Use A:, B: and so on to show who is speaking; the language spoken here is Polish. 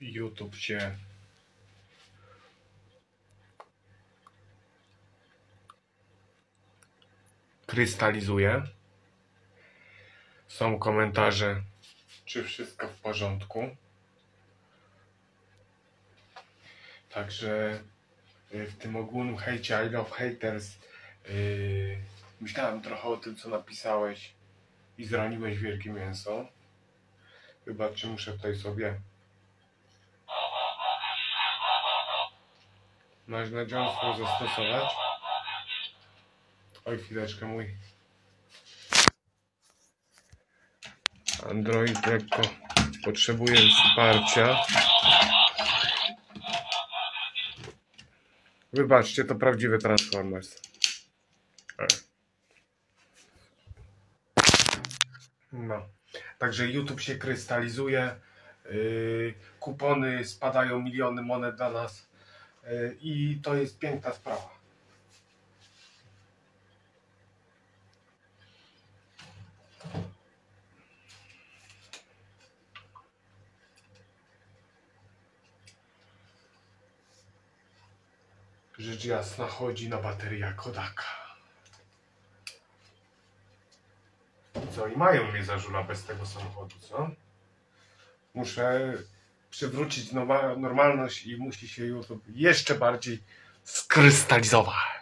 A: YouTube się krystalizuje. Są komentarze, czy wszystko w porządku. Także y, w tym ogólnym hejcie I love haters yy, myślałem trochę o tym, co napisałeś i zraniłeś wielkie mięso. Wybaczcie, muszę tutaj sobie nadziąstwo zastosować. Oj, chwileczkę mój. Android lekko potrzebuje wsparcia. Wybaczcie, to prawdziwy Transformers. No. Także YouTube się krystalizuje. Yy, kupony spadają miliony monet dla nas. I to jest piękna sprawa. Rzecz jasna chodzi na bateria Kodaka. I co? I mają mnie za żula bez tego samochodu, co? Muszę przywrócić normalność i musi się YouTube jeszcze bardziej skrystalizować.